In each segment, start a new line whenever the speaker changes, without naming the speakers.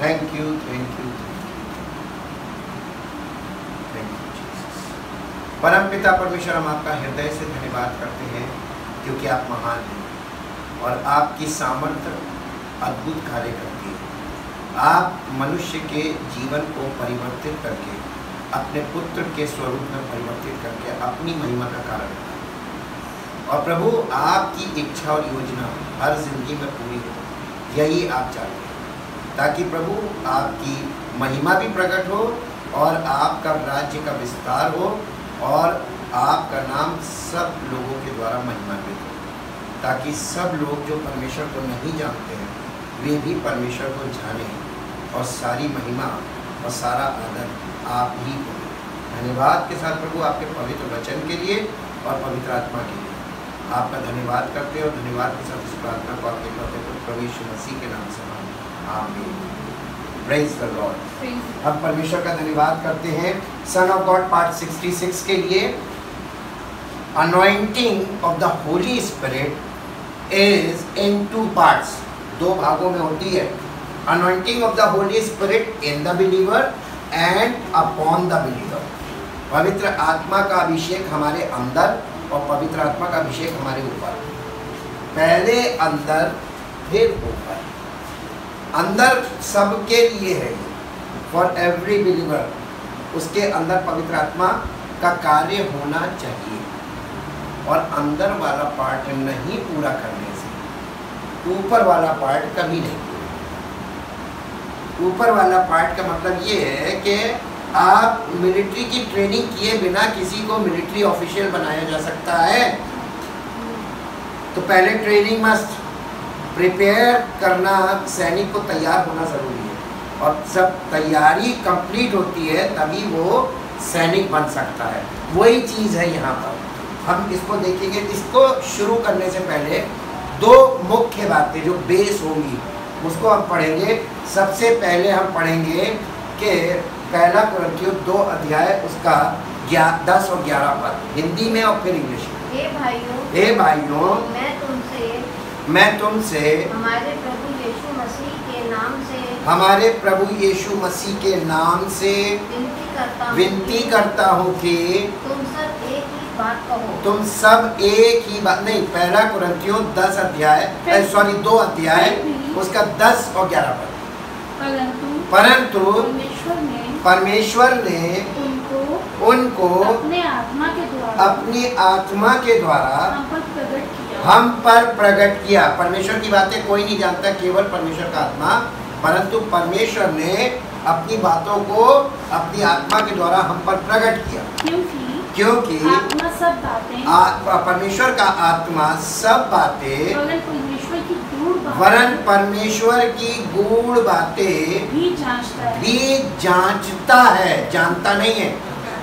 Thank you thank you thank you Jesus परम पिता परमेश्वर, हम आपका हृदय से धन्यवाद करते हैं, क्योंकि आप महान हैं और आपकी सामर्थ्य अद्भुत कार्य करती है। आप मनुष्य के जीवन को परिवर्तित करके, अपने पुत्र के स्वरूप में परिवर्तित करके अपनी महिमा का कारण और प्रभु, आपकी इच्छा और योजना हर ज़िंदगी में पूरी हो। यही आप चाहते हैं। ताकि प्रभु आपकी महिमा भी प्रकट हो और आपका राज्य का विस्तार हो और आपका नाम सब लोगों के द्वारा महिमान्वित हो। ताकि सब लोग जो परमेश्वर को नहीं जानते हैं, वे भी परमेश्वर को जाने और सारी महिमा और सारा आदर आप ही को धन्यवाद के साथ प्रभु आपके पवित्र वचन के लिए और पवित्र आत्मा के लिए। आपका धन्यवाद करते हैं और धन्यवाद के साथ इस प्रार्थना को आपके हैं प्रवेश मसीह के नाम से मानते प्रेज द लॉर्ड हम परमेश्वर का धन्यवाद करते हैं। सन ऑफ़ गॉड पार्ट 66 के लिए anointing of the Holy Spirit is in two parts दो भागों में होती है। Anointing of the Holy Spirit in the believer and upon the believer पवित्र आत्मा का अभिषेक हमारे अंदर और पवित्र आत्मा का अभिषेक हमारे ऊपर। पहले अंदर फिर ऊपर। अंदर सबके लिए है। फॉर एवरी बिलीवर उसके अंदर पवित्र आत्मा का कार्य होना चाहिए। और अंदर वाला पार्ट नहीं पूरा करने से। ऊपर वाला पार्ट कभी नहीं ऊपर वाला पार्ट का मतलब ये है कि आप मिलिट्री की ट्रेनिंग किए बिना किसी को मिलिट्री ऑफिशियल बनाया जा सकता है। तो पहले ट्रेनिंग मस्ट प्रिपेयर करना सैनिक को तैयार होना ज़रूरी है। और जब तैयारी कंप्लीट होती है तभी वो सैनिक बन सकता है। वही चीज़ है यहाँ पर। हम इसको देखेंगे। इसको शुरू करने से पहले दो मुख्य बातें जो बेस होंगी उसको हम पढ़ेंगे। सबसे पहले हम पढ़ेंगे कि पहला कुरंथियों दो अध्याय उसका दस और ग्यारह पद। हिंदी में और फिर इंग्लिश में।
हे भाइयों
भाइयों
मैं तुमसे
मैं तुमसे
हमारे प्रभु यीशु मसीह के नाम से
हमारे प्रभु यीशु मसीह के नाम से
विनती करता हूँ
विनती
कि
करता हूँ कि
तुम सब एक ही बात कहो।
तुम सब एक ही बात नहीं पहला कुरंथियों दस अध्याय सॉरी दो अध्याय उसका दस और ग्यारह पद।
परंतु परमेश्वर ने उनको अपने आत्मा के द्वारा हम पर प्रकट किया।
परमेश्वर की बातें कोई नहीं जानता केवल परमेश्वर का आत्मा। परंतु परमेश्वर ने अपनी बातों को अपनी आत्मा के द्वारा हम पर प्रकट किया।
क्योंकि
क्योंकि
आत्मा सब बातें
परमेश्वर का आत्मा सब बातें
वरन परमेश्वर की दूर बातें
वरन परमेश्वर की गूढ़ बातें
भी जांचता है।
भी जांचता है। जानता नहीं है।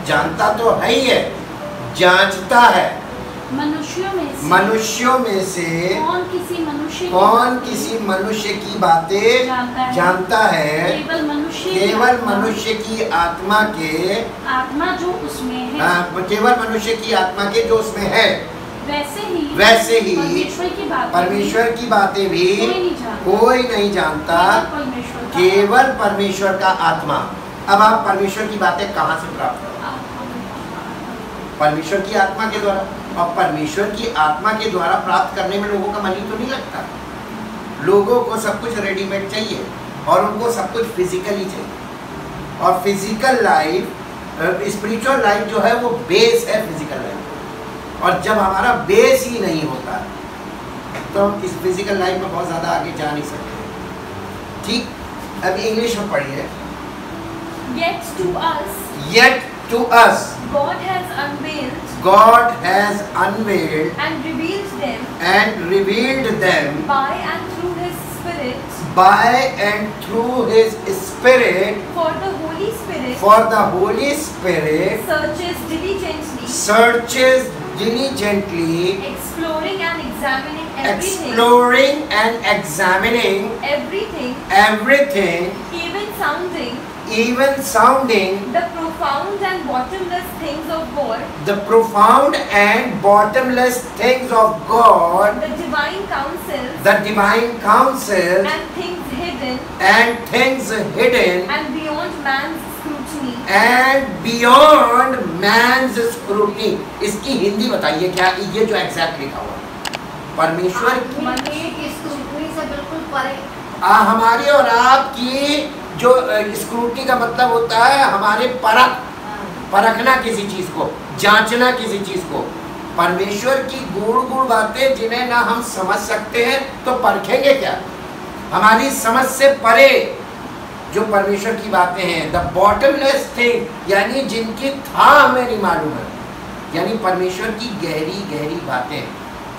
जानता तो है ही है। जांचता है।
मनुष्यों में से
मनुष्यों में से
कौन किसी मनुष्य
कौन किसी मनुष्य की बातें
जानता है?
जानता है?
केवल मनुष्य
केवल मनुष्य की आत्मा के
आत्मा जो उसमें है।
हाँ, केवल मनुष्य की आत्मा के जो उसमें है।
वैसे ही
वैसे ही
परमेश्वर की बातें
परमेश्वर की बातें भी
कोई नहीं जानता। केवल परमेश्वर का
आत्मा। अब आप परमेश्वर की बातें कहाँ से प्राप्त परमेश्वर की आत्मा के द्वारा। और परमेश्वर की आत्मा के द्वारा प्राप्त करने में लोगों का मन ही तो नहीं लगता। लोगों को सब कुछ रेडीमेड चाहिए और उनको सब कुछ फिजिकली चाहिए। और फ़िज़िकल लाइफ स्पिरिचुअल लाइफ जो है वो बेस है फ़िज़िकल लाइफ और जब हमारा बेस ही नहीं होता तो हम इस फ़िज़िकल लाइफ में बहुत ज़्यादा आगे जा नहीं सकते। ठीक? अभी इंग्लिश में पढ़िए।
Yet to us,
yet to us
God has unveiled
God has unveiled
and revealed them
and revealed them
by and through His Spirit.
by and through His Spirit,
For the Holy Spirit
for the Holy Spirit
searches diligently,
searches diligently,
exploring and examining everything,
exploring and examining
everything,
everything,
even sounding
even sounding
the profound and bottomless things of God,
the profound and bottomless things of God,
the divine counsels
the divine counsel,
and things hidden
and things hidden
and beyond man's scrutiny.
and beyond man's scrutiny इसकी हिंदी बताइए क्या ये जो exact लिखा हुआ परमेश्वर
की scrutiny से बिल्कुल परे
आ, हमारी और आपकी जो स्क्रूटनी का मतलब होता है हमारे परख, परखना किसी चीज़ को, जांचना किसी चीज़ को। परमेश्वर की गुण गुण बातें जिन्हें ना हम समझ सकते हैं तो परखेंगे क्या? हमारी समझ से परे जो परमेश्वर की बातें हैं द बॉटमलेस थिंग यानी जिनकी था हमें नहीं मालूम है, यानी परमेश्वर की गहरी गहरी बातें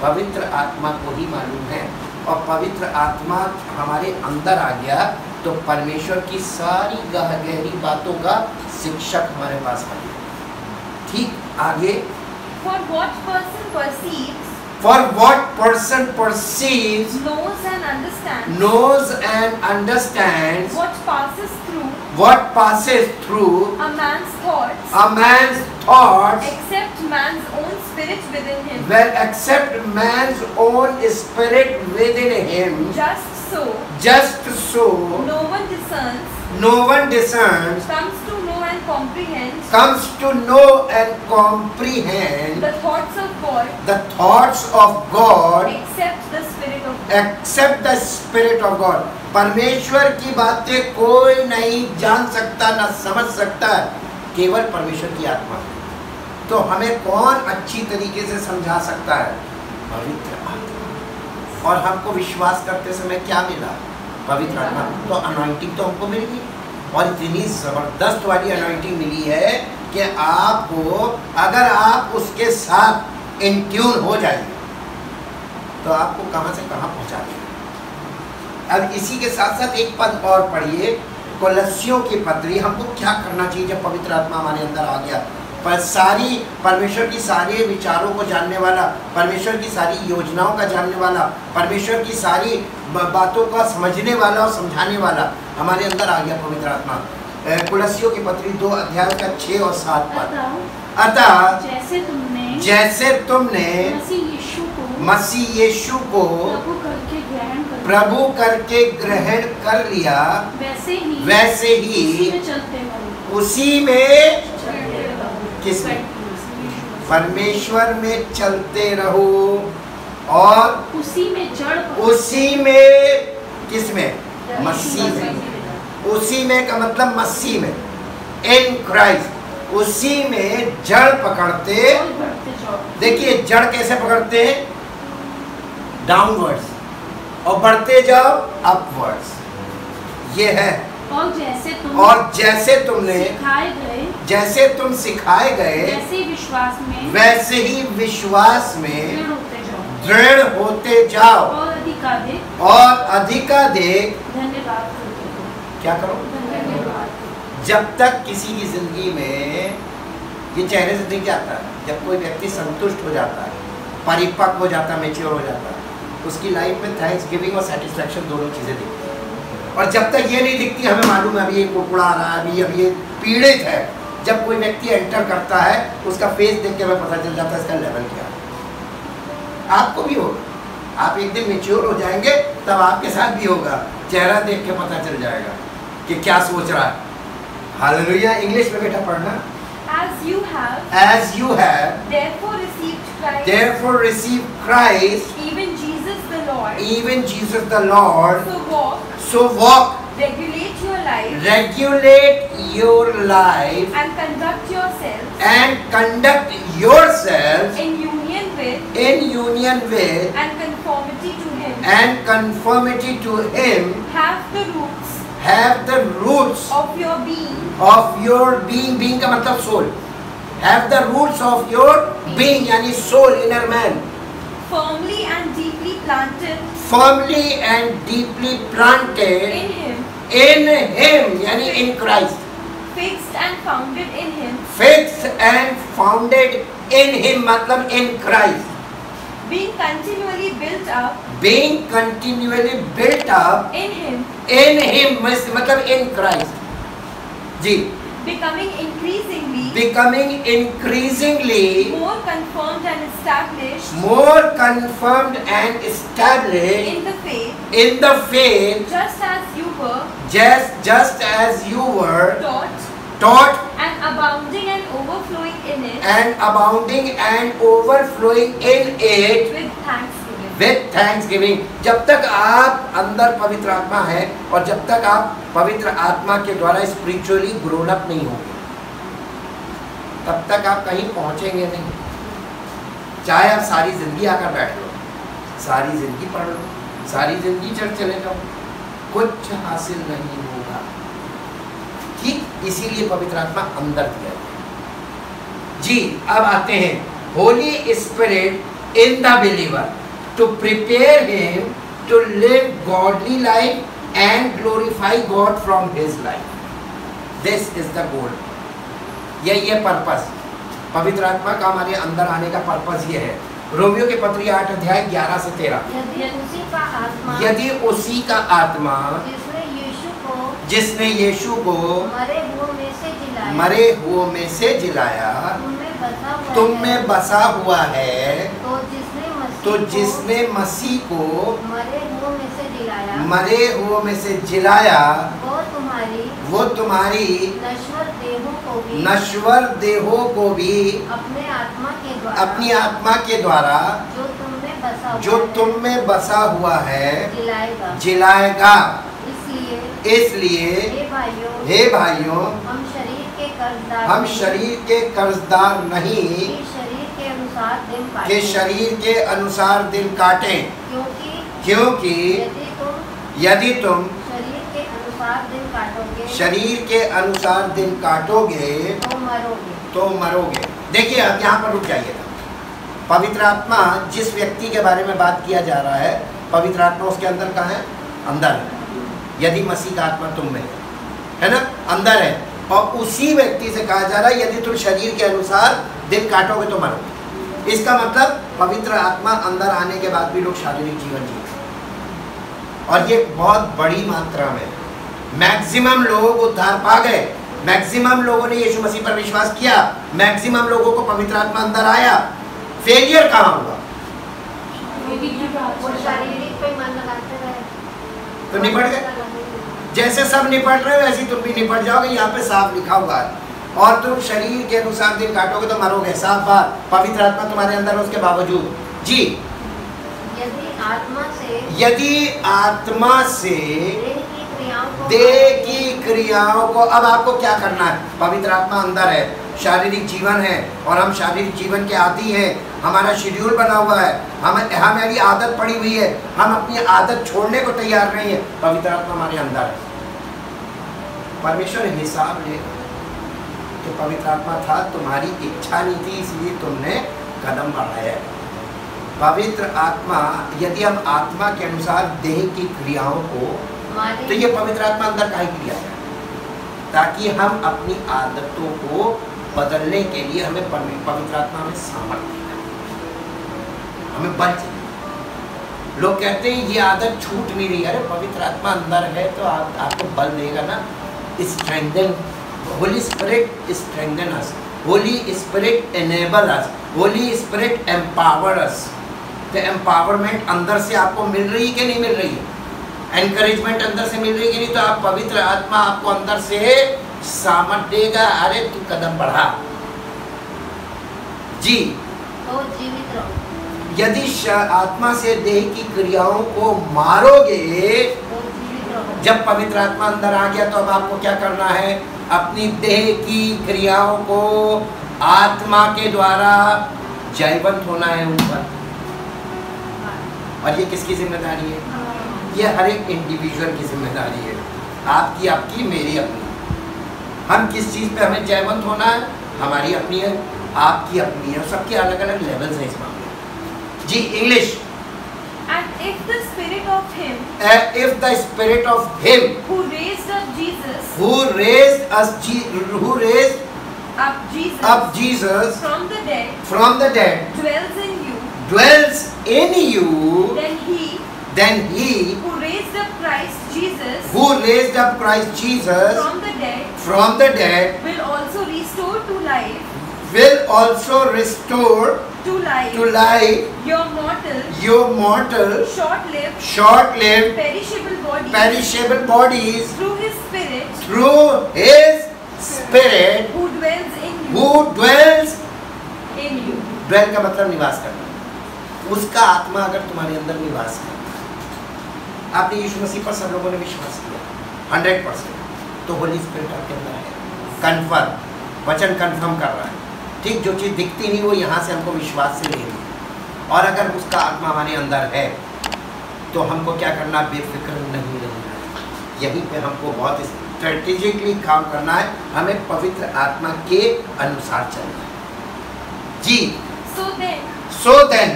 पवित्र आत्मा को ही मालूम है, और पवित्र आत्मा हमारे अंदर आ गया तो परमेश्वर की सारी गह- गहरी बातों का शिक्षक हमारे पास गया ठीक आगे।
For what person perceives,
For what person perceives,
knows and understands,
knows and understands
what passes through,
what passes through
a man's thoughts,
a man's thoughts,
except man's own spirit within him.
Well, except man's own spirit within him.
Just so,
just so,
no one discerns.
No one discerns
comes to know and comprehend
comes to know and comprehend
the thoughts of God,
the thoughts of God
except the Spirit of God.
Except the Spirit of God परमेश्वर की बातें कोई नहीं जान सकता ना समझ सकता है केवल परमेश्वर की आत्मा तो हमें कौन अच्छी तरीके से समझा सकता है पवित्र आत्मा और हमको विश्वास करते समय क्या मिला पवित्र आत्मा। तो अनॉइंटिंग तो हमको मिल। गई और इतनी ज़बरदस्त वाली अनॉइंटिंग मिली है कि आपको, अगर आप उसके साथ इन ट्यून हो जाएँगे तो आपको कहाँ से कहाँ पहुँचा देगा अब इसी के साथ साथ एक पद और पढ़िए। कोलस्सियों की पत्री, हमको क्या करना चाहिए जब पवित्र आत्मा हमारे अंदर आ गया? पर सारी, परमेश्वर की सारे विचारों को जानने वाला, परमेश्वर की सारी योजनाओं का जानने वाला, परमेश्वर की सारी बातों का समझने वाला और समझाने वाला हमारे अंदर आ गया पवित्र आत्मा। कुलस्सियों की पत्री दो अध्याय का छः और सात पद
अतः जैसे तुमने
जैसे तुमने
मसीह यीशु को प्रभु करके ग्रहण कर
लिया।
वैसे ही
वैसे ही
उसी में? परमेश्वर
परमेश्वर में चलते रहो। और
उसी में जड़
उसी में किसमें मसीह में। उसी में का मतलब मसीह में। इन क्राइस्ट उसी में जड़ पकड़ते। देखिए जड़ कैसे पकड़ते? हैं डाउनवर्ड्स और बढ़ते जाओ अपवर्ड्स ये है।
और जैसे तुम
और जैसे तुमने
सिखाए गए
जैसे तुम सिखाए गए
वैसे ही विश्वास में
वैसे ही विश्वास में
दृढ़ होते जाओ। और अधिकाधिक
और अधिकाधिक
धन्यवाद
क्या करो? जब तक किसी की ज़िंदगी में ये चेहरे से दिख जाता है जब कोई व्यक्ति संतुष्ट हो जाता है परिपक्व हो जाता है मेच्योर हो जाता है उसकी लाइफ में थैंक्स गिविंग और सेटिस्फेक्शन दोनों चीज़ें दिखती हैं। और जब तक ये नहीं दिखती हमें मालूम है अभी ये कुड़कुड़ा रहा है अभी अभी ये पीड़ित है। जब कोई व्यक्ति एंटर करता है उसका फेस देख के हमें पता चल जाता है इसका लेवल क्या है। आपको भी होगा आप एक दिन मेच्योर हो जाएँगे तब आपके साथ भी होगा चेहरा देख के पता चल जाएगा कि क्या सोच रहा है हालेलुया इंग्लिश में बेटा पढ़ना
As you have
as you have
therefore received Christ,
therefore received Christ
even Jesus the Lord,
even Jesus the Lord
so walk,
so walk
regulate your life,
regulate your life
and conduct yourself
and conduct yourselves
in union with
in union with
and conformity to Him.
and conformity to him
Have the roots
have the roots
of your being
of your being being का मतलब soul have the roots of your being यानी soul inner man
firmly and deeply planted
firmly and deeply planted
in Him,
in him यानी in Christ
fixed and founded in Him,
fixed and founded in him मतलब in Christ
being continually built up
being continually built up
in Him
in him मतलब in Christ जी
becoming increasingly
becoming increasingly
more confirmed and established
more confirmed and established
in the faith,
in the faith
just as you were
just just as you were
taught,
taught
and abounding and overflowing in it.
and abounding and overflowing in it
with thanksgiving.
Thanksgiving जब तक आप अंदर पवित्र आत्मा है और जब तक आप पवित्र आत्मा के द्वारा स्पिरिचुअली ग्रोन अप नहीं होंगे तब तक आप कहीं पहुँचेंगे नहीं। चाहे आप सारी ज़िंदगी आकर बैठ लो सारी ज़िंदगी पढ़ लो सारी ज़िंदगी चढ़ चले जाओ कुछ हासिल नहीं होगा। ठीक इसीलिए पवित्र आत्मा अंदर दिया जी अब आते हैं। Holy Spirit in the believer to prepare him to live godly life and glorify God from his life. This is the goal. यही है पर्पस पवित्र आत्मा का हमारे अंदर आने का पर्पस ये है। रोमियो के पत्री आठ अध्याय ग्यारह से तेरह।
यदि उसी का आत्मा
यदि उसी का आत्मा
जिसने यीशु को
जिसने यीशु को
मरे हुओं में से जिलाया।
में से जिलाया।
तुम में बसा हुआ है, तो जिसने मसीह
तो
को
जिसने मसीह को
मरे हुओं में से जिलाया। वो तुम्हारी नश्वर देहों को भी
नश्वर देहों को भी
अपने आत्मा के
अपनी आत्मा के द्वारा
जो तुम में बसा हुआ
जो
है,
तुम में बसा हुआ है
जिलाएगा।
जिलाएगा।
इसलिए हे भाइयों हम शरीर के कर्जदार
हम
नहीं,
शरीर के कर्जदार नहीं
शरीर के अनुसार दिन
के शरीर के अनुसार दिन काटें।
क्योंकि
क्योंकि
यदि तुम शरीर के अनुसार दिन काटोगे
शरीर के अनुसार दिन काटोगे
तो मरोगे।
तो मरोगे। देखिए अब यहाँ पर रुक जाइए। पवित्र आत्मा जिस व्यक्ति के बारे में बात किया जा रहा है पवित्र आत्मा उसके अंदर कहाँ है? अंदर है। यदि मसीह का आत्मा तुम में है ना? अंदर है। और उसी व्यक्ति से कहा जा रहा है, यदि तुम शरीर के अनुसार दिन काटोगे तो मरोगे। इसका मतलब पवित्र आत्मा अंदर आने के बाद भी लोग शारीरिक जीवन जीते। और ये बहुत बड़ी मात्रा में मैक्सिमम लोग उद्धार पा गए। मैक्सिमम लोगों ने यीशु मसीह पर विश्वास किया। मैक्सिमम लोगों को पवित्र आत्मा अंदर आया। फेलियर कहाँ हुआ
वो शारीरिक पे मन लगाते रहे
तो निपट गए। जैसे सब निपट रहे हो वैसे तुम भी निपट जाओगे। यहाँ पे साफ़ लिखा हुआ है। और तुम शरीर के अनुसार दिन काटोगे तो मरोगे। साफ़ बात पवित्र आत्मा तुम्हारे अंदर है उसके बावजूद। जी।
यदि आत्मा से
यदि आत्मा से
देह की क्रियाओं को
अब आपको क्या करना है? पवित्र आत्मा अंदर है। शारीरिक जीवन है और हम शारीरिक जीवन के आदि हैं। हमारा शेड्यूल बना हुआ है। हम हमारी आदत पड़ी हुई है। हम अपनी आदत छोड़ने को तैयार नहीं है। पवित्र आत्मा हमारे अंदर है। परमेश्वर हिसाब लेगा कि पवित्र आत्मा था तुम्हारी इच्छा नहीं थी इसलिए तुमने कदम बढ़ाया है। पवित्र आत्मा यदि हम आत्मा के अनुसार देह की क्रियाओं को तो ये पवित्र आत्मा अंदर काहे किया जाए ताकि हम अपनी आदतों को बदलने के लिए हमें पवित्र आत्मा हमें सामर्थ्य हमें बल चाहिए। लोग कहते हैं ये आदत छूट नहीं रही। अरे पवित्र आत्मा अंदर है तो आप, आपको बल देगा ना। Strengthen Holy Spirit strengthen us Holy Spirit enable us Holy Spirit empower us तो एम्पावरमेंट अंदर से आपको मिल रही कि नहीं मिल रही? है एनकरेजमेंट अंदर से मिल रही कि नहीं? तो आप पवित्र आत्मा आपको अंदर से सामर्थ देगा अरे तू कदम बढ़ा। जी।
तो जीवित रहो।
यदि आत्मा से देह की क्रियाओं को मारोगे जब पवित्र आत्मा अंदर आ गया तो अब आपको क्या करना है? अपनी देह की क्रियाओं को आत्मा के द्वारा जयवंत होना है उन पर। और ये किसकी ज़िम्मेदारी है? ये हर एक इंडिविजुअल की ज़िम्मेदारी है। आपकी आपकी मेरी अपनी। हम किस चीज़ पे हमें जयवंत होना है हमारी अपनी है आपकी अपनी है सबके अलग अलग लेवल्स हैं इस मामले में जी English
And if the spirit of him
if the spirit of him
who raised up Jesus,
who raised us who raised
up Jesus
up Jesus
from the dead
from the dead
dwells in you,
dwells in you
then he
then he
who raised up Christ Jesus
who raised up Christ Jesus
from the
from the dead
will also restore to life
will also restore
to life
to life
your mortal
your mortal
short-lived
short-lived
perishable body
perishable bodies
through his spirit
through his spirit
who dwells in you
who dwells
in you
dwell का मतलब निवास करना उसका आत्मा अगर तुम्हारे अंदर निवास करता आपने यीशु मसीह पर सब लोगों ने विश्वास किया हंड्रेड परसेंट तो होली स्पिरिट आपके अंदर है। कन्फर्म वचन कन्फर्म कर रहा है। ठीक जो चीज़ दिखती नहीं वो यहाँ से हमको विश्वास से ले रही और अगर उसका आत्मा हमारे अंदर है तो हमको क्या करना बेफिक्र नहीं रहना है। यहीं पे हमको बहुत स्ट्रेटेजिकली काम करना है। हमें पवित्र आत्मा के अनुसार चलना है। जी।
So then
so then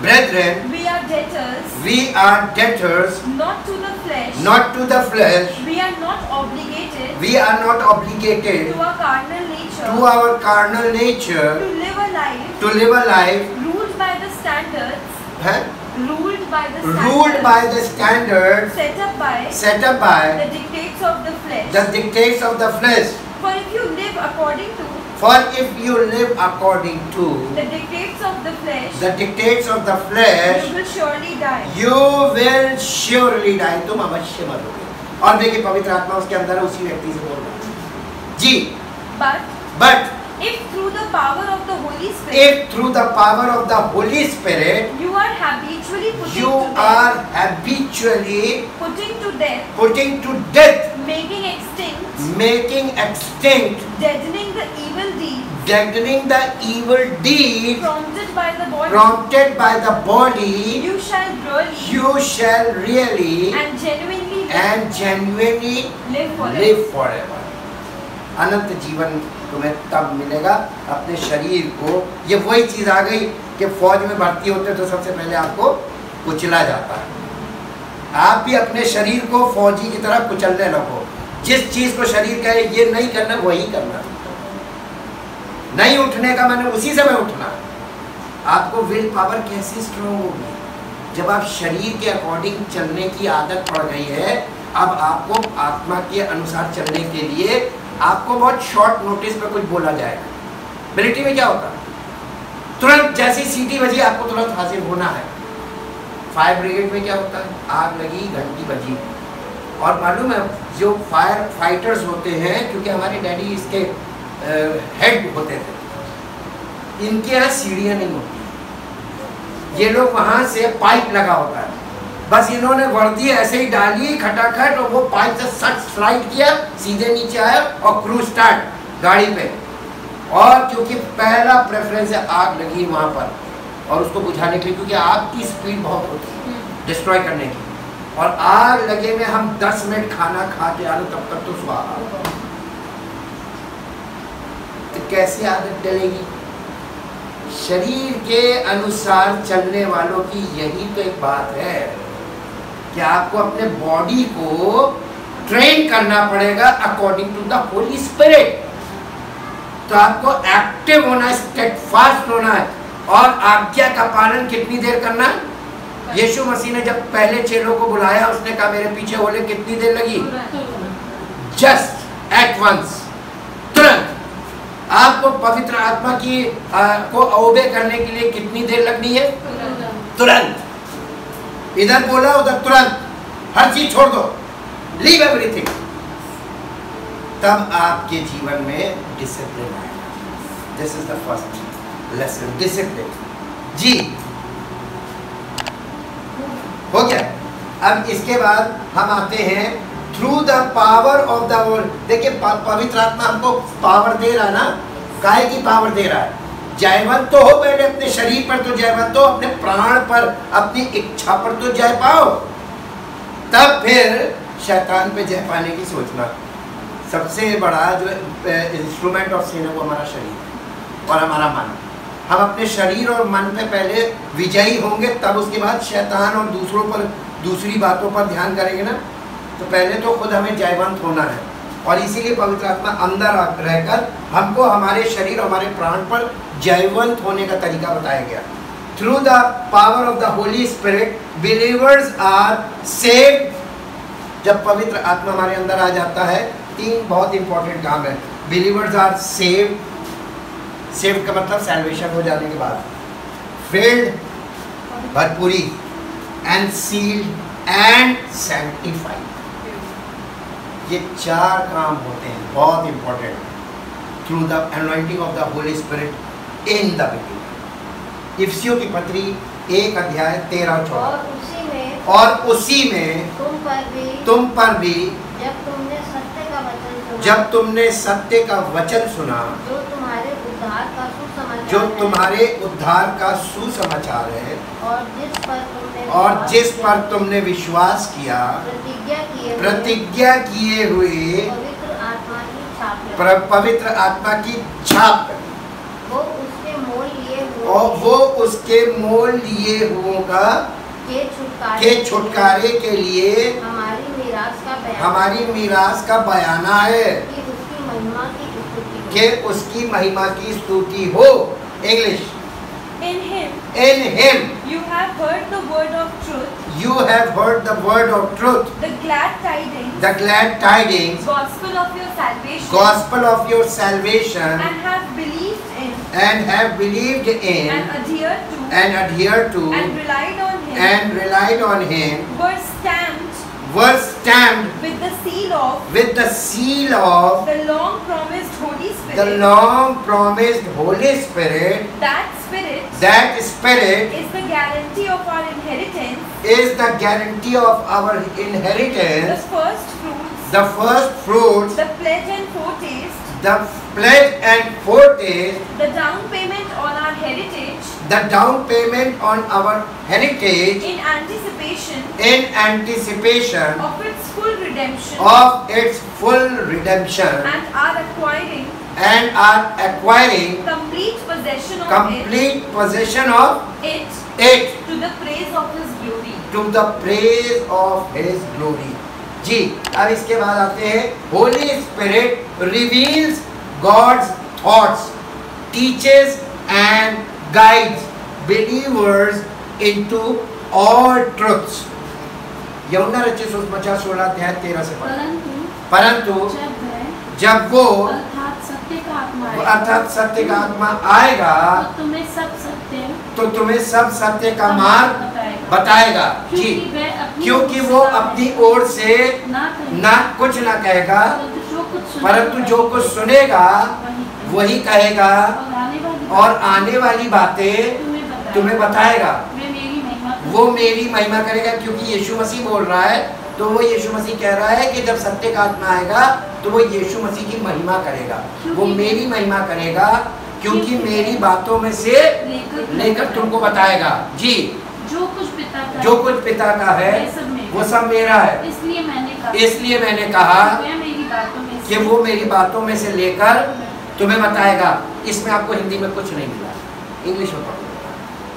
brethren we are debtors.
we are debtors
not to the flesh.
not to the flesh.
We are not obligated
we are not obligated
to our carnal nature.
to our carnal nature
to live a life
to live a life
ruled by the standards.
Huh,
ruled by the standards.
ruled by the standards
set up by
set up by
the dictates of the flesh.
the dictates of the flesh.
For if you live according to
for if you live according to
the dictates of the flesh
the dictates of the flesh
you will surely die
you will surely die तुम अवश्य मरोगे और देखिए पवित्र आत्मा उसके अंदर है, उसी व्यक्ति से बोल रहा है जी
but
but
if through the power of the holy spirit
if through the power of the holy spirit
you are habitually putting
you
to death
are habitually
putting to death
putting to death
making extinct
making extinct
deadening the evil
deadening the evil deed
prompted by the body
prompted by the body
you shall really
you shall really
and genuinely live,
and genuinely
live forever.
live forever अनंत जीवन तुम्हें तब मिलेगा अपने शरीर को ये वही चीज़ आ गई कि फौज में भर्ती होते तो सबसे पहले आपको कुचला जाता है आप भी अपने शरीर को फौजी की तरह कुचलने लगो जिस चीज़ को शरीर कहे ये नहीं करना वही करना नहीं उठने का मैंने उसी समय उठना। आपको विल पावर कैसे स्ट्रॉन्ग होगी? जब आप शरीर के अकॉर्डिंग चलने की आदत पड़ गई है, अब आपको आत्मा के अनुसार चलने के लिए आपको बहुत शॉर्ट नोटिस पे कुछ बोला जाएगा। मिलिट्री में क्या होता तुरंत जैसी सीटी बजी, आपको तुरंत हाजिर होना है। फायर ब्रिगेड में क्या होता है? आग लगी, घंटी बजी। और मालूम है, जो फायर फाइटर्स होते हैं, क्योंकि हमारे डैडी इसके हेड होते थे। इनके यहाँ सीढ़ियाँ नहीं होती। ये लोग वहाँ से पाइप लगा होता है। बस इन्होंने वर्दी ऐसे ही डाली, खटाखट, और वो पाइप से सट स्लाइड किया, सीधे नीचे आया और क्रू स्टार्ट गाड़ी पे। और क्योंकि पहला प्रेफरेंस है, आग लगी वहाँ पर। और उसको बुझाने के लिए, क्योंकि आग की स्पीड बहुत होती है डिस्ट्रॉय करने की। और आग लगे में हम 10 मिनट खाना खा के आ तब तक तो स्वाहा तो कैसे आदत डलेगी? शरीर के अनुसार चलने वालों की यही तो एक बात है। कि आपको अपने बॉडी को ट्रेन करना पड़ेगा according to the Holy Spirit तो आपको एक्टिव होना है स्टेटफास्ट होना है। और आज्ञा का पालन कितनी देर करना है? यीशु मसीह ने जब पहले चेलों को बुलाया उसने कहा मेरे पीछे बोले कितनी देर लगी? जस्ट एट वंस आपको पवित्र आत्मा की आ, को ओबे करने के लिए कितनी देर लगनी है? तुरंत। इधर बोला उधर तुरंत। हर चीज़ छोड़ दो। लीव एवरीथिंग तब आपके जीवन में डिसिप्लिन आएगा। This is the first lesson discipline जी। हो गया। अब इसके बाद हम आते हैं through the power of the world देखिए पवित्र आत्मा हमको पावर दे रहा ना? काय की पावर दे रहा है? जयवंत तो हो पहले अपने शरीर पर तो जयवंत हो अपने प्राण पर, अपनी इच्छा पर तो जय पाओ। तब फिर शैतान पे जय पाने की सोचना। सबसे बड़ा जो इंस्ट्रूमेंट ऑफ़ sin है वो हमारा शरीर और हमारा मन। हम अपने शरीर और मन पे पहले विजयी होंगे, तब उसके बाद शैतान और दूसरों पर, दूसरी बातों पर ध्यान करेंगे ना? तो पहले तो खुद हमें जयवंत होना है। और इसीलिए पवित्र आत्मा अंदर रहकर हमको हमारे शरीर हमारे प्राण पर जयवंत होने का तरीका बताया गया। Through the power of the Holy Spirit believers are save जब पवित्र आत्मा हमारे अंदर आ जाता है, तीन बहुत इंपॉर्टेंट काम है। बिलीवर्स आर सेव सेव्ड का मतलब सैल्वेशन हो जाने के बाद। फिल्ड भरपूरी। एंड सील्ड एंड सैंक्टिफाइड ये चार काम होते हैं बहुत important through the anointing of the Holy Spirit in the beginning इफ्सियो की पत्री एक अध्याय तेरह
और
चौदह।
उसी में
और उसी में
तुम पर भी
तुम पर भी
जब तुमने सत्य का वचन सुना
जब तुमने सत्य का वचन सुना
जो तुम्हारे उद्धार का सुसमाचार
जो तुम्हारे उद्धार का सुसमाचार है
और जिस पर तुमने
और जिस पर तुमने विश्वास किया
प्रतिज्ञा किए हुए पवित्र आत्मा की छाप। वो उसके मोल लिए
और वो उसके मोल लिए हुओं का
के छुटकारे
के लिए
हमारी मीरास का बयान
हमारी मीरास का बयाना है
कि उसकी महिमा की हो।
कि उसकी महिमा की स्तुति हो English
In him
in him
you have heard the word of truth,
you have heard the word of truth
the glad tidings,
the glad tidings
gospel of your salvation,
gospel of your salvation
and have believed in
and have believed in
and adhered to
and adhered to
and relied on him
and relied on him
were stamped
were stamped
with the seal of
with the seal of
the long promised Holy Spirit.
the long promised Holy Spirit.
that Spirit
That Spirit
is the guarantee of our inheritance,
is the guarantee of our inheritance the
first fruits,
the first fruits,
the pledge and foretaste,
the pledge and foretaste,
the down payment on our heritage
the down payment on our heritage
in anticipation
in anticipation
of its full redemption
of its full redemption
and are acquiring
and are acquiring
complete possession of
complete possession of
it,
it
it to the praise of His glory.
to the praise of his glory जी अब इसके बाद आते हैं Holy Spirit reveals God's thoughts teaches and guides believers into all truths Yamuna रचित सुसमाचार सोलह अध्याय तेरह से पढ़
परंतु
परंतु
जब
वो
अर्थात सत्य का आत्मा
अर्थात सत्य का आत्मा आएगा
तो तुम्हें सब सत्य
तो तुम्हें सब सत्य का मार्ग बताएगा जी
क्योंकि
वो अपनी ओर से
ना
कुछ ना कहेगा
परंतु जो कुछ सुनेगा, वही कहेगा। और आने वाली
बातें
तुम्हें बताएगा। वो मेरी महिमा करेगा
क्योंकि यीशु मसीह बोल रहा है तो वो यीशु मसीह कह रहा है कि जब सत्य का आत्मा आएगा तो वो यीशु मसीह की महिमा करेगा वो मेरी महिमा करेगा क्योंकि मेरी बातों में से
लेकर
तुमको बताएगा। जी।
जो कुछ पिता का
जो कुछ पिता का है वो सब मेरा है।
इसलिए मैंने कहा।
इसलिए मैंने कहा कि वो मेरी बातों में से लेकर तुम्हें बताएगा। इसमें आपको हिंदी में कुछ नहीं मिला। इंग्लिश में पढ़ो।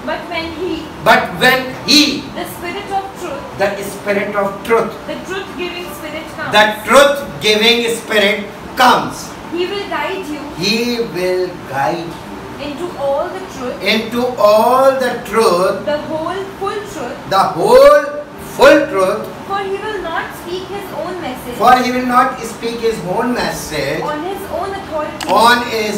But when He,
but when he
the Spirit of truth,
the Spirit of truth
the truth giving Spirit comes,
the truth giving Spirit comes
He will guide you.
He will guide you.
Into all the truth.
Into all the truth.
The whole full truth.
The whole full truth
for He will not speak His own message.
for he will not speak his own message
on His own authority,
on his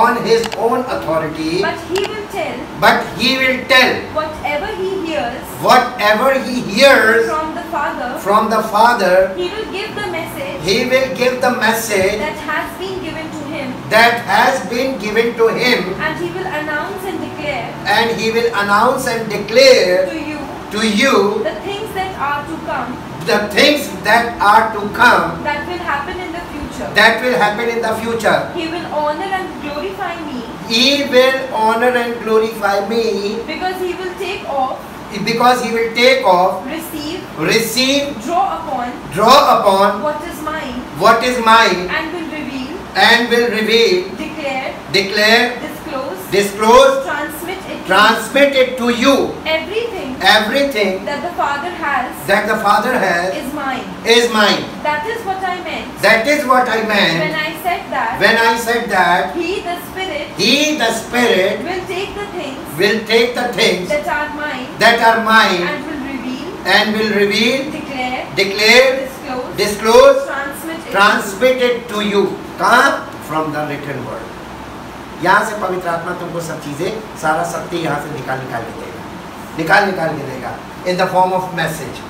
on his own authority.
But He will tell
but he will tell
whatever He hears
whatever he hears
from the Father.
from the father
He will give the message
he will give the message
that has been given to him,
that has been given to him.
And he will announce and declare
and he will announce and declare
to you
to you.
The things that are to come,
the things that are to come.
That will happen in the future.
that will happen in the future.
He will honor and glorify me.
He will honor and glorify me.
Because he will take off,
because he will take off.
Receive,
receive.
Draw upon.
Draw upon
what is mine,
what is mine.
And will reveal,
and will reveal.
Declare,
declare.
Disclose,
disclose.
Transmit it
transmit it to you.
Everything
everything
that the Father has
that the father has
is mine.
is mine
That is what I meant
that is what i
when
meant
I said that
when i said that
He, the Spirit,
he the spirit
will take the things
will take the things
that are mine
that are mine
and will reveal,
and will reveal
declare,
declare
disclose,
disclose
transmit, it
transmit it to you कहाँ from the written word यहाँ से पवित्र आत्मा तुमको सब चीजें सारा सत्य यहाँ से निकाल निकाल के देगा निकाल निकाल के देगा। In the form of message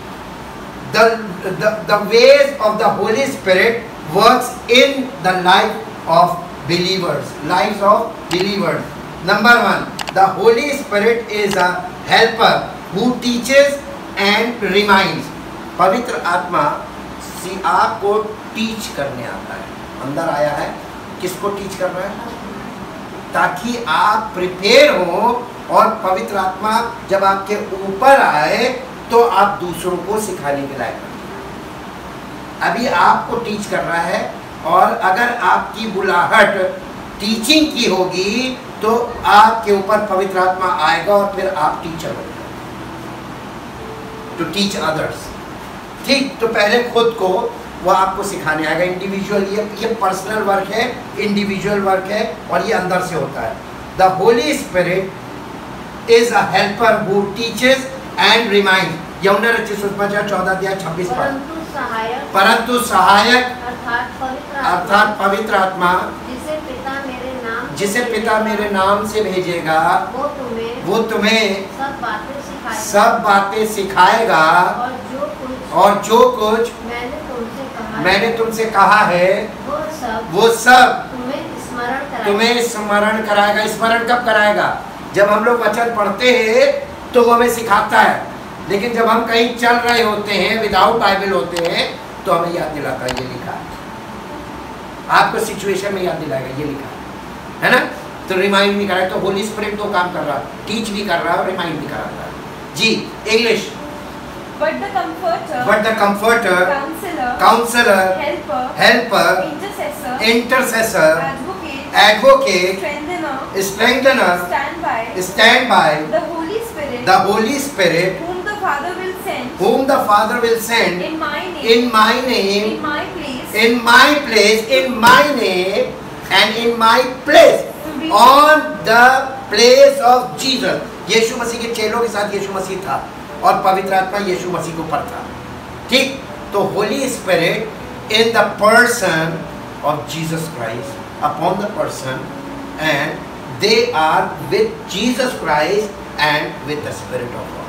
the ways of the Holy Spirit works in the life of believers life of believers number one the Holy Spirit is a helper who teaches and remind पवित्र आत्मा सी आपको teach करने आता है। अंदर आया है? किसको टीच कर रहा है? ताकि आप प्रिपेयर हो और पवित्र आत्मा जब आपके ऊपर आए तो आप दूसरों को सिखाने के लायक अभी आपको टीच कर रहा है, और अगर आपकी बुलाहट टीचिंग की होगी तो आपके ऊपर पवित्र आत्मा आएगा और फिर आप टीचर बनेंगे टू टीच अदर्स ठीक तो पहले खुद को वो आपको सिखाने आएगा। इंडिविजुअल ये ये पर्सनल वर्क है इंडिविजुअल वर्क है, और ये अंदर से होता है। The Holy Spirit is a helper who teaches and remind Yamuna रचित सुषमाचार चौदह अध्याय छब्बीस पर
परंतु सहायक अर्थात पवित्र आत्मा।
पवित्र आत्मा।
जिसे पिता मेरे नाम
जिसे पिता मेरे नाम से भेजेगा
वो तुम्हें
वो तुम्हें
सब बातें सिखाएगा।
सब बातें सिखाएगा।
और जो कुछ
और जो कुछ
मैंने तुमसे कहा
मैंने तुमसे कहा है
वो सब
वो सब
तुम्हें स्मरण कराएगा।
तुम्हें स्मरण कराएगा। स्मरण कब कराएगा? जब हम लोग वचन पढ़ते हैं तो वो हमें सिखाता है। लेकिन जब हम कहीं चल रहे होते हैं विदाउट बाइबल होते हैं तो हमें याद दिलाता है, ये लिखा है। आपको सिचुएशन में याद दिलाएगा, ये लिखा है। है ना? तो रिमाइंड नहीं कराए तो होली स्प्रिट दो काम कर रहा टीच भी कर रहा है और रिमाइंड भी कराता है जी English
but the comforter,
but the comforter
counselor,
counsellor
helper,
helper
intercessor,
इंटरसेसर
advocate,
advocate
strengthener,
स्ट्रेंथनर
stand by,
stand by
the Holy Spirit,
the Holy Spirit
whom the Father will send
whom the Father will send
in my name,
in my name, in
my place,
in my place, in my name, and in my place, on the place of Jesus. यीशु मसीह के चेलों के साथ यीशु मसीह था और पवित्र आत्मा यीशु मसीह के ऊपर था ठीक? तो holy spirit in the person of Jesus Christ upon the person and they are with Jesus Christ and with the spirit of God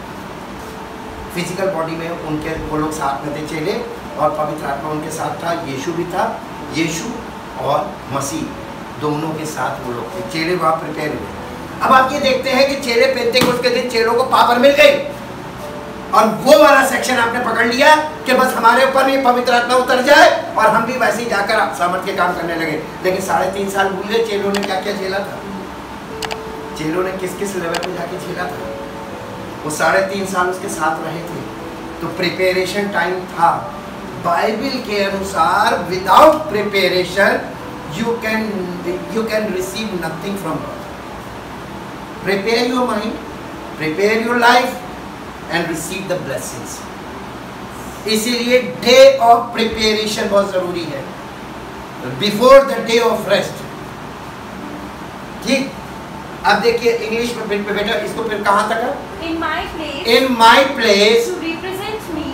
physical body में उनके वो लोग साथ में थे चेले, और पवित्र आत्मा उनके साथ था, यीशु भी था, यीशु और मसीह दोनों के साथ वो लोग थे। चेले वहाँ प्रिपेयर हुए। अब आप ये देखते हैं कि चेले पेंते के दिन चेलों को पावर मिल गई। और वो वाला सेक्शन आपने पकड़ लिया कि बस हमारे ऊपर भी पवित्र आत्मा उतर जाए और हम भी वैसे ही जाकर सामर्थ्य काम करने लगे। लेकिन साढ़े तीन साल भूल गए, चेलों ने क्या क्या झेला था? चेलों ने किस किस लेवल पे जाके झेला था? वो साढ़े तीन साल उसके साथ रहे थे। तो प्रिपेरेशन टाइम था। बाइबल के अनुसार without preparation you can you can receive nothing from God prepare your mind prepare your life and receive the blessings इसीलिए डे ऑफ़ प्रिपेरेशन बहुत ज़रूरी है। Before the day of rest ठीक? अब देखिए इंग्लिश में बिल पे इसको फिर कहाँ तक है?
In my place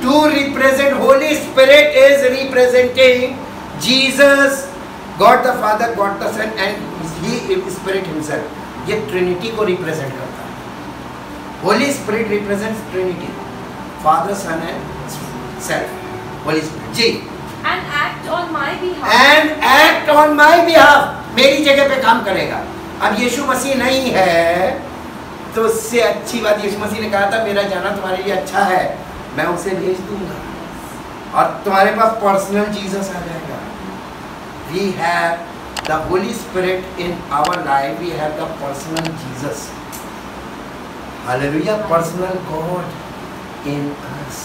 to represent
holy spirit is representing Jesus God the father God the son and he spirit himself ये ट्रिनिटी को रिप्रेजेंट कर। Holy spirit represents trinity father son and self holy spirit ji
and act on my behalf,
and act on my behalf मेरी जगह पे काम करेगा। अब यीशु मसीह नहीं है तो उससे अच्छी बात यीशु मसीह ने कहा था मेरा जाना तुम्हारे लिए अच्छा है। मैं उसे भेज दूँगा। और तुम्हारे पास पर्सनल जीसस आ जाएगा। We have the holy spirit in our life we have the personal Jesus hallelujah personal God in us.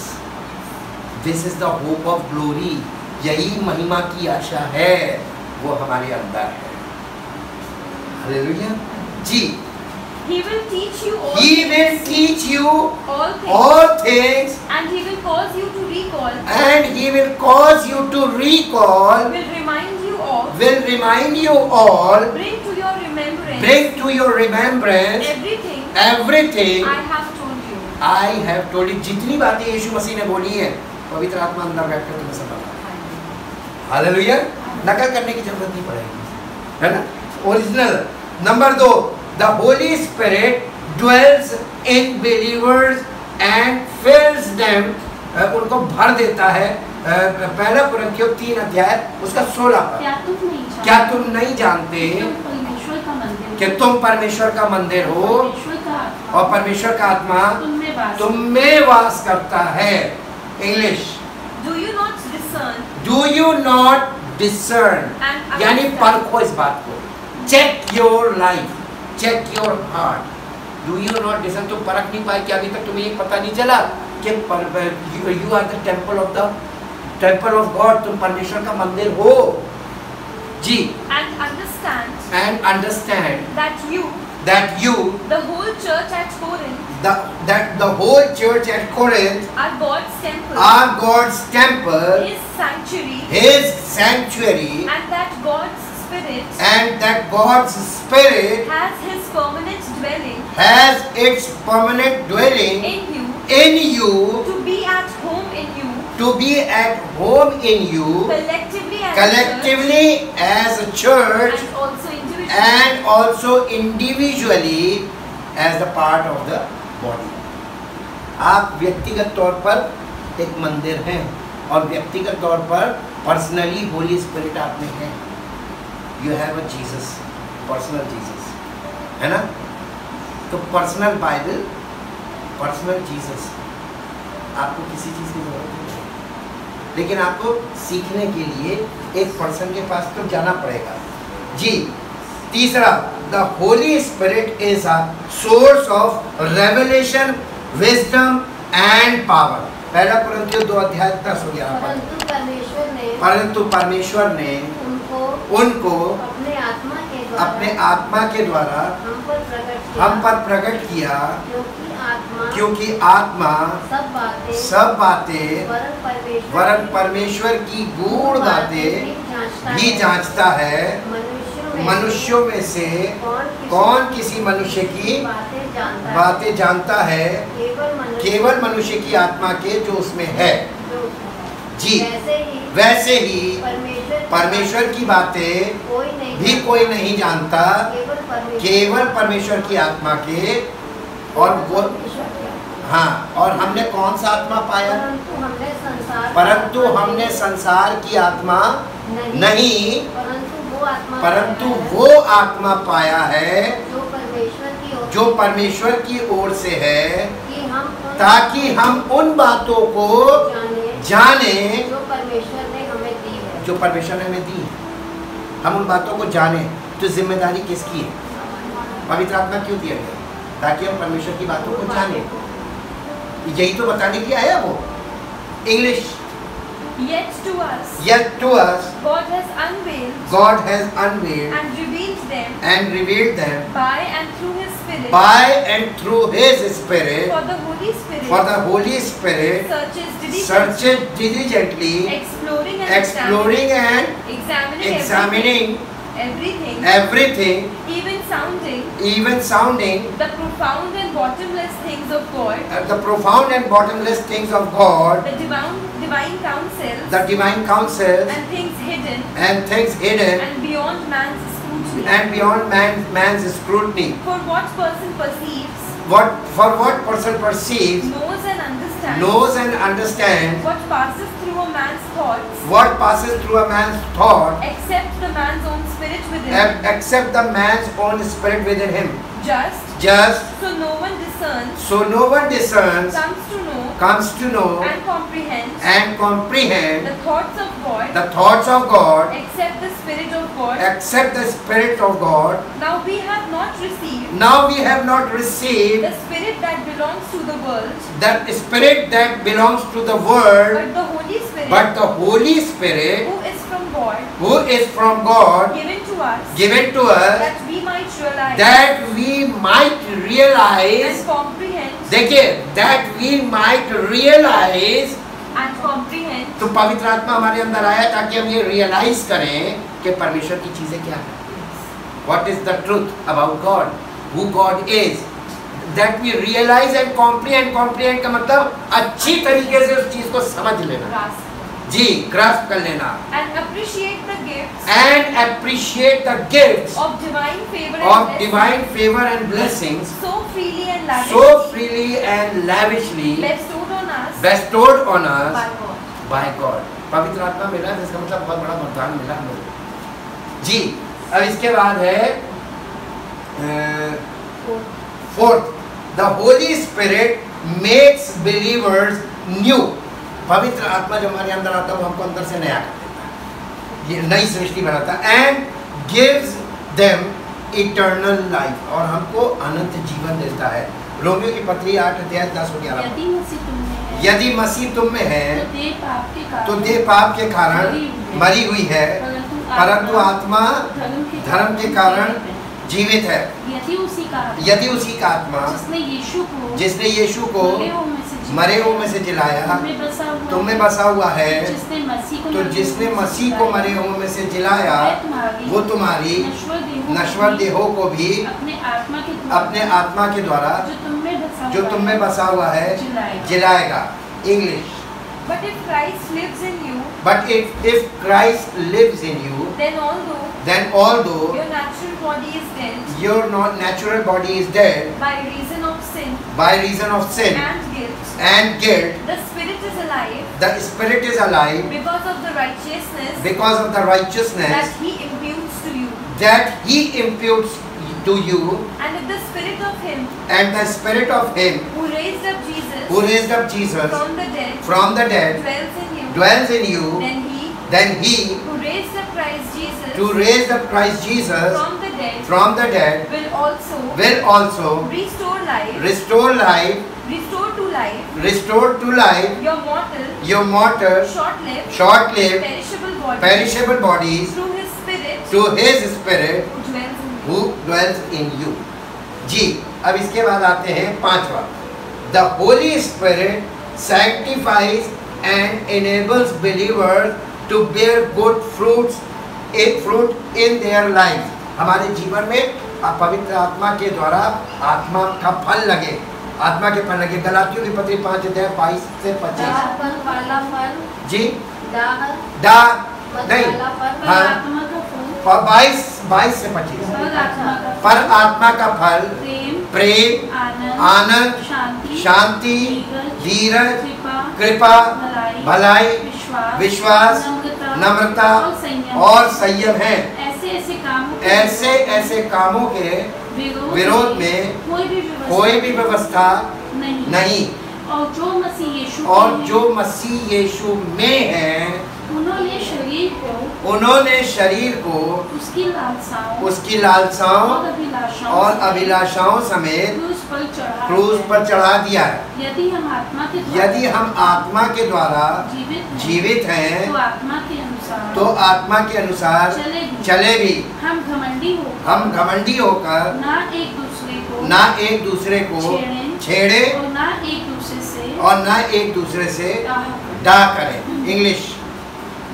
This is the hope of glory. यही महिमा की आशा है वो हमारे अंदर है हालेलुया जी
he will teach you all
he
things.
will teach you
all things,
all things
and he will cause you to recall,
and he will cause you to recall
will remind you of
will remind you all,
bring to your remembrance
bring to your remembrance
everything
everything
I have told you.
I have told you. जितनी बातें यीशु मसीह ने बोली है पवित्र आत्मा अंदर बैठकर तुम्हें सब बता हालेलुया नकल करने की ज़रूरत नहीं पड़ेगी है ना ओरिजिनल नंबर दो the holy spirit dwells in believers and fills them उनको भर देता है पहला कुरिन्थियों तीन अध्याय उसका सोलह पर
क्या तुम नहीं जानते?
क्या तुम नहीं जानते
का
तुम परमेश्वर का मंदिर हो? और परमेश्वर का आत्मा
तुम में वास।
करता है। English
Do you not discern?
Do you not
discern
यानी परखो इस बात को। Check your life check your heart do you not listen तुम परख नहीं पाया कि अभी तक तुम्हें ये पता नहीं चला कि you are the temple of the temple of God तुम परमेश्वर का मंदिर हो जी
and understand
and understand
that you
that you
the whole church at Corinth The,
that the whole church at Corinth,
our God's temple,
our God's temple,
His sanctuary,
His sanctuary,
and that God's Spirit
and that God's Spirit
has His permanent dwelling
has its permanent dwelling
in you
in you
to be at home in you
to be at home in you
collectively as
collectively a church, as a
a
church
church and also individually.
and also individually as the part of the body आप व्यक्तिगत तौर पर एक मंदिर हैं और व्यक्तिगत तौर पर पर्सनली होली स्पिरिट आप में है you have a Jesus personal Jesus है ना? तो पर्सनल बाइबल पर्सनल जीसस आपको किसी चीज़ की ज़रूरत नहीं है। लेकिन आपको सीखने के लिए एक पर्सन के पास तो जाना पड़ेगा। जी तीसरा the holy spirit is a source of revelation wisdom and power पहला परंतु दो अध्याय दस हो गया
परंतु परमेश्वर ने
परंतु परमेश्वर ने
उनको अपने आत्मा के द्वारा
अपने आत्मा के द्वारा
हम पर प्रकट किया। क्योंकि आत्मा सब बातें वरन परमेश्वर
की गूढ़ बातें भी जांचता है।
मनुष्यों में
से
कौन किसी
मनुष्य की
बातें जानता है? केवल मनुष्य
की आत्मा के जो उसमें है।
जो वैसे ही
वैसे ही
परमेश्वर की
बातें भी कोई नहीं जानता।
केवल परमेश्वर।
की आत्मा के और वो। हाँ और हमने कौन सा आत्मा पाया?
परंतु हमने संसार
परंतु हमने संसार की आत्मा
नहीं,
नहीं।
परंतु वो आत्मा पाया है जो परमेश्वर की ओर
से है ताकि हम उन बातों को
जाने
जाने
जो परमेश्वर ने हमें दी है।
जो परमेश्वर ने हमें दी है। हम उन बातों को जाने तो ज़िम्मेदारी किसकी है? पवित्र आत्मा क्यों दिया गया? ताकि हम परमेश्वर की बातों को जाने। यही तो बताने के लिए आया वो। English.
Yet to us,
yet to us
God has unveiled
God has unveiled
and revealed them
and revealed them
by and through His Spirit.
by and through His Spirit
For the Holy Spirit
for the Holy Spirit
searches diligently,
searches diligently
exploring and
exploring and
examining, examining
examining
everything,
everything
even sounding
even sounding
the profound and bottomless things of God,
uh, the profound and bottomless things of God
the divine, divine counsel,
the divine counsel
and things hidden
and things hidden
and beyond man's scrutiny.
and beyond man, man's scrutiny
For what person perceives,
what for what person perceives
knows and understands.
knows and understands
what passes through a man's thoughts,
what passes through a man's thought
except the man's own spirit within him.
except the man's own spirit within him.
Just
just
so no one discerns,
so no one discerns.
Comes to know,
comes to know.
And comprehends.
And comprehend
the thoughts of God,
the thoughts of God.
Except the Spirit of God.
except the spirit of God.
Now we have not received
now we have not received
the Spirit that belongs to the world,
that spirit that belongs to the world
but the Holy Spirit,
but the Holy Spirit
who is God,
who is from God
given to us,
given to us
that we might realize
that we might realize
and comprehend
देखिए that we might realize
and comprehend
तो पवित्र आत्मा हमारे अंदर आया ताकि हम ये रियलाइज़ करें कि परमेश्वर की चीज़ें क्या है what is the truth about God, who God is. That we realize and comprehend, comprehend का मतलब अच्छी तरीके से उस चीज़ को समझ लेना
grasp,
जी क्राफ्ट कर लेना।
And appreciate the
gift
of divine
favour
and blessing so freely and lavishly bestowed on by God
पवित्र आत्मा मिला जिसका मतलब बहुत बड़ा मतदान मिला हम लोग जी अब इसके बाद है fourth the holy spirit makes believers new पवित्र आत्मा जो हमारे अंदर आता है वो हमको अंदर से नया कर देता है। ये नई सृष्टि बनाता है and gives them eternal life और हमको अनंत जीवन देता है। रोमियो की पत्री आठ अध्याय दस और ग्यारह।
यदि मसीह तुम में है
है
तो देह पाप के कारण
तो पाप के कारण मरी हुई है। परंतु आत्मा धर्म के कारण जीवित है।
यदि उसी का आत्मा
यदि उसी का आत्मा
जिसने यीशु को
जिसने यीशु को
मरे हुओं में से जिलाया, तुम्हें बसा हुआ
तुम में
है,
बसा हुआ है।
जिसने मसीह को
तो जिसने मसीह को मरे हुओं में से जिलाया वो तुम्हारी
नश्वर देहों को भी अपने आत्मा के द्वारा जो तुम में बसा हुआ है, जिलाएगा।
English
But if Christ lives in you,
but if if Christ lives in you
then although
Then although
your natural body is dead,
your not natural body is dead
by reason of sin,
by reason of sin
and guilt,
and guilt,
the spirit is alive,
the spirit is alive
because of the righteousness,
because of the righteousness
that he imputes to you,
that he imputes to you,
and the spirit of him,
and the spirit of him
who raised up Jesus,
who raised up Jesus
from the dead,
from the dead,
dwells in you,
dwells in you,
then he,
then he to raise up Christ Jesus
from the dead
from the dead
will also
will also
restore life,
restore life
restore to life
restore to life
your mortal,
your mortal
short-lived,
short-lived
perishable body
perishable bodies
through his spirit
to his spirit
who dwells in you.
who dwells in you जी अब इसके बाद आते हैं पांचवा the holy spirit sanctifies and enables believers to bear good fruits in fruit in their lives हमारे जीवन में पवित्र आत्मा के द्वारा आत्मा का फल लगे। आत्मा के फल लगे। गलातियों की पत्री पाँच अध्याय बाईस से पच्चीस। जी? डा नहीं। हाँ। बाईस बाईस से पच्चीस।
पर आत्मा का
फल
प्रेम आनंद शांति धीरज कृपा भलाई विश्वास नम्रता और संयम।
है।
ऐसे ऐसे कामों के विरोध,
में
कोई भी व्यवस्था नहीं।
नहीं।
और जो मसीह यीशु
और जो मसीह यीशु में है
उन्होंने शरीर को
उन्होंने शरीर को
उसकी लालसाओं
उसकी लालसाओं
और अभिलाषाओं
समेत क्रूज। पर चढ़ा दिया है
यदि हम आत्मा के
यदि हम आत्मा के द्वारा
जीवित हैं, तो आत्मा के अनुसार
तो आत्मा के अनुसार
चले भी
चले भी
हम घमंडी हो
हम घमंडी होकर
ना एक दूसरे को
ना एक दूसरे को
छेड़े और ना एक दूसरे से
और ना एक दूसरे से। डा करें English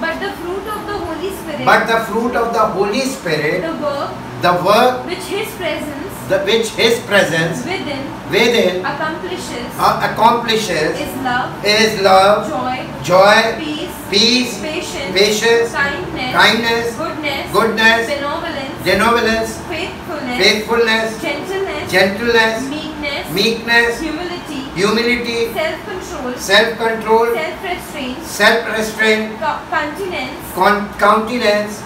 But the fruit of the Holy Spirit.
But the fruit of the Holy Spirit.
The work.
The work.
Which His presence.
The, which His presence.
Within.
Within.
Accomplishes.
Uh, accomplishes.
Is love.
Is love.
Joy.
Joy.
Peace.
Peace.
Patience.
Patience.
Kindness.
Kindness.
Goodness.
Goodness.
Benevolence.
Benevolence.
Faithfulness.
Faithfulness.
Gentleness.
Gentleness.
Meekness.
Meekness.
Humility
humility
self-control,
self control
self-restraint,
self restraint
co- continence.
con- countenance.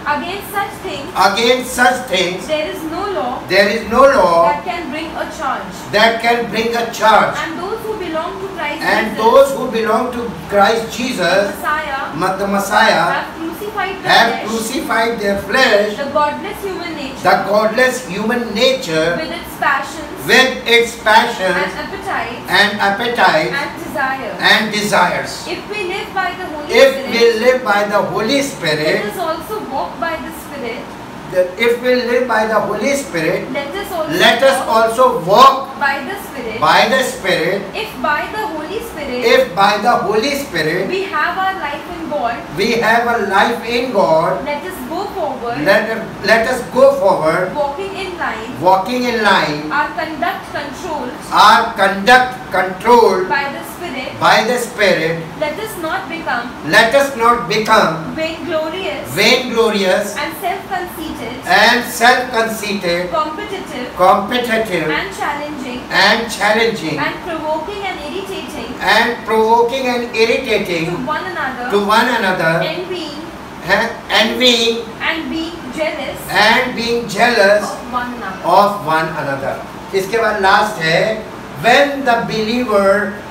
Against such things,
against such things
there is no law
there is no law
that can bring a charge.
that can bring a charge.
And those who belong to Christ
and
Jesus,
those who belong to Christ Jesus
Messiah,
the Messiah
have crucified the
have
flesh,
crucified their flesh.
The godless human nature,
the godless human nature
with its passions
with its
and
passions
appetites
and appetite
and desires.
and desires
If we live by the Holy
if
Spirit,
we live by the Holy Spirit, let
us also walk by the Spirit.
If we live by the Holy Spirit,
let us also
let us
walk
also walk
by the Spirit.
by the Spirit.
if by the Holy Spirit
If by the Holy Spirit
we have our life in God,
we have a life in God,
let us go forward,
let, let us go forward,
walking in line,
walking in line,
our conduct controlled
our conduct controlled
by the Spirit.
by the Spirit.
Let us not become
Let us not become
vainglorious
vainglorious
and self-conceited,
and self-conceited,
competitive
competitive,
and challenging
and challenging,
and provoking and irritating
and provoking and
to
irritating
one another,
to one another,
envying
and envying
and being jealous
and being jealous
of one another.
of one another. इसके बाद last है when the believer is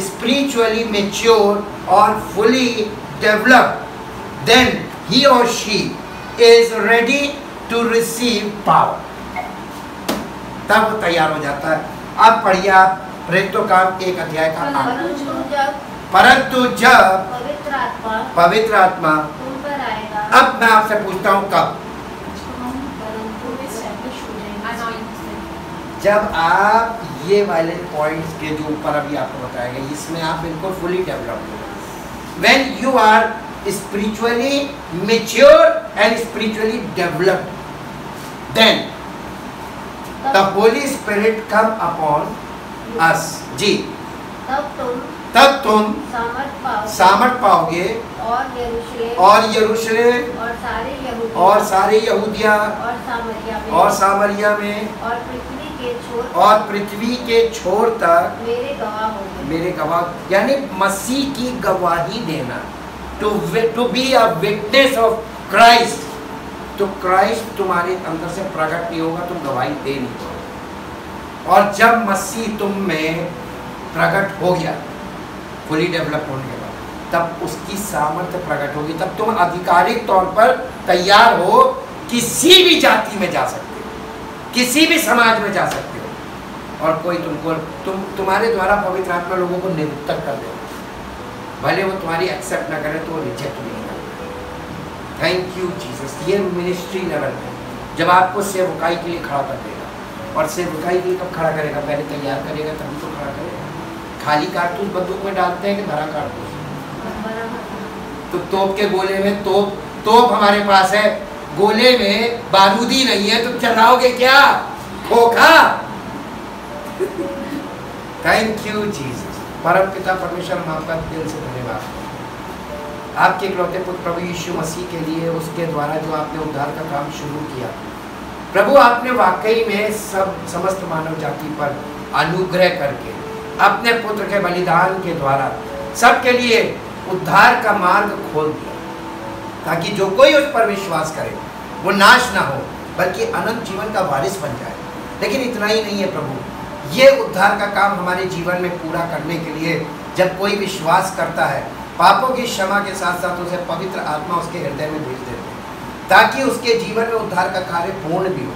spiritually mature or fully developed then he or she is ready to receive power तब वो तैयार हो जाता है अब पढ़िए आप प्रेरितों काम एक अध्याय का आठ
परंतु जब पवित्र आत्मा
अब मैं आपसे पूछता हूँ कब
हो.
जब आप ये वाले पॉइंट्स के जो ऊपर अभी आपको बताया गया इसमें आप बिल्कुल फुली डेवलप हो when you are spiritually mature and spiritually developed then
the
holy spirit come upon us जी।
तब तुम
तब तुम
सामर्थ
पाओगे।
और यरूशलेम।
और
और सारे यहूदिया।
और
सामरिया में।
और
और पृथ्वी के छोर
तक
मेरे गवाह
मेरे गवाह यानी मसीह की गवाही देना। To to be a witness of Christ तो क्राइस्ट तुम्हारे अंदर से प्रकट नहीं होगा तुम गवाही दे नहीं पाओगे। और जब मसीह तुम में प्रकट हो गया फुली डेवलप होने के बाद तब उसकी सामर्थ्य प्रकट होगी। तब तुम आधिकारिक तौर पर तैयार हो किसी भी जाति में जा सकते हो किसी भी समाज में जा सकते और कोई तुमको, तुम, तुम्हारे द्वारा पवित्र आत्मा लोगों को निरुत्तर कर दे। भले वो तुम्हारी एक्सेप्ट ना करे तो वो रिजेक्ट नहीं करे थैंक यू जीसस ये मिनिस्ट्री लेवल है। जब आपको सेवकाई के लिए खड़ा कर देगा, और सेवकाई के लिए कब खड़ा करेगा? पहले तैयार करेगा, तभी तो खड़ा करेगा। खाली कारतूस बंदूक में डालते हैं कि भरा कारतूस? तो तोप के गोले में तोप तोप हमारे पास है। गोले में बारूदी नहीं है तो चलाओगे क्या? खोखा? थैंक यू जीसस परम पिता परमेश्वर, हम आपका दिल से धन्यवाद। आपके इकलौते पुत्र प्रभु यीशु मसीह के लिए, उसके द्वारा जो आपने उद्धार का काम शुरू किया। प्रभु, आपने वाकई में सब, समस्त मानव जाति पर अनुग्रह करके, अपने पुत्र के बलिदान के द्वारा सबके लिए उद्धार का मार्ग खोल दिया। ताकि जो कोई उस पर विश्वास करे, वो नाश ना हो, बल्कि अनंत जीवन का वारिस बन जाए। लेकिन इतना ही नहीं है प्रभु। ये उद्धार का काम हमारे जीवन में पूरा करने के लिए जब कोई विश्वास करता है, पापों की क्षमा के साथ साथ उसे पवित्र आत्मा उसके हृदय में भेज देते हैं, ताकि उसके जीवन में उद्धार का कार्य पूर्ण भी हो,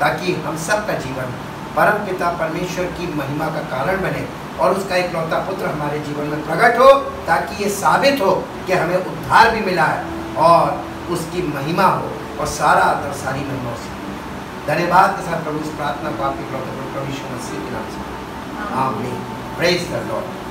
ताकि हम सब का जीवन परम पिता परमेश्वर की महिमा का कारण बने और उसका इकलौता पुत्र हमारे जीवन में प्रकट हो, ताकि ये साबित हो कि हमें उद्धार भी मिला है और उसकी महिमा हो और सारा आदर सारी महिमा उसकी धन्यवाद के साथ प्रभु इस प्रार्थना को आपके प्रभु यीशु मसीह के नाम से। आमीन। Praise the Lord